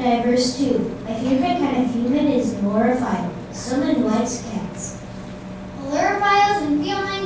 and diverse too. My favorite kind of human is an orophile, someone who likes cats. Orophiles and feline